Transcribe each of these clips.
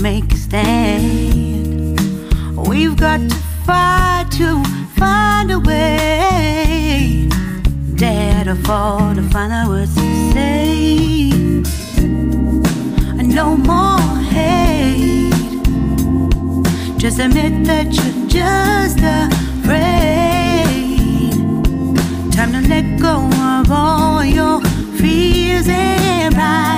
make a stand. We've got to fight to find a way. Dare to fall to find out what to say. No more hate. Just admit that you're just afraid. Time to let go of all your fears and pride.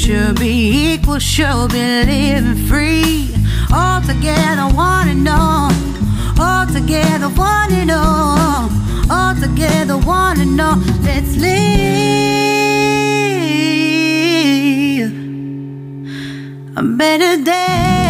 Should be equal, should be living free. All together, one and all. All together, one and all. All together, one and all. Let's live a better day.